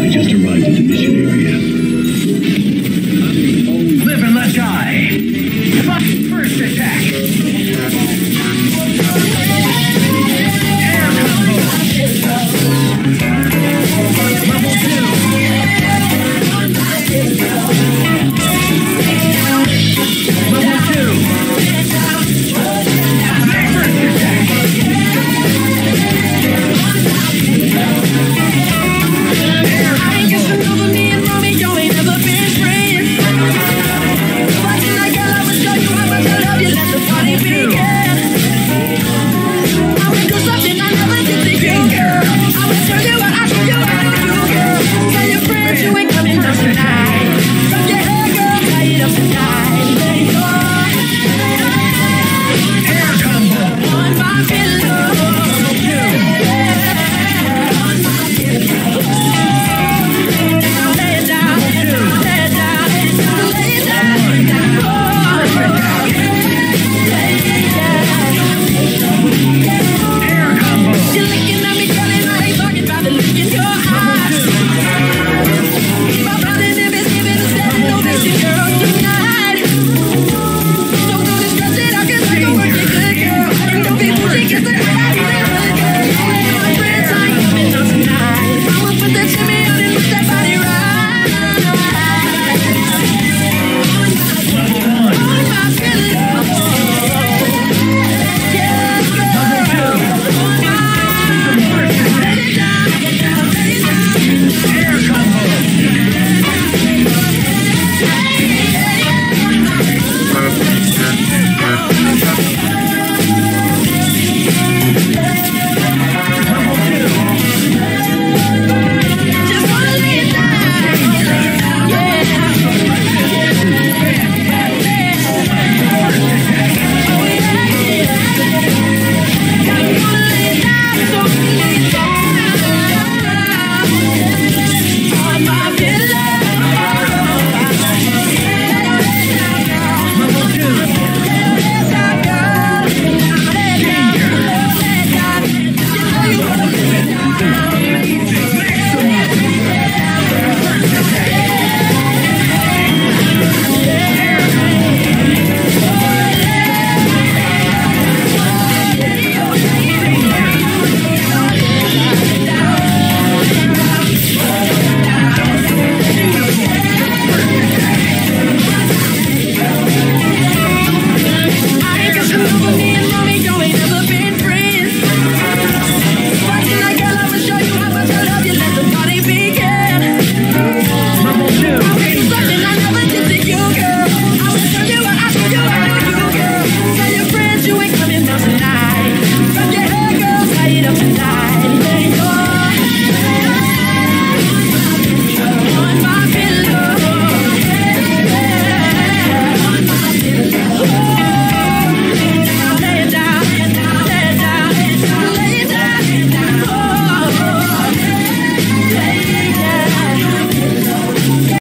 We just arrived at the mission area.